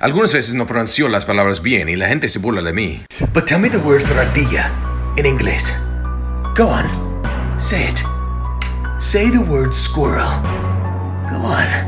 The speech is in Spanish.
Algunas veces no pronuncio las palabras bien y la gente se burla de mí. But tell me the word for ardilla in English. Go on. Say it. Say the word squirrel. Go on.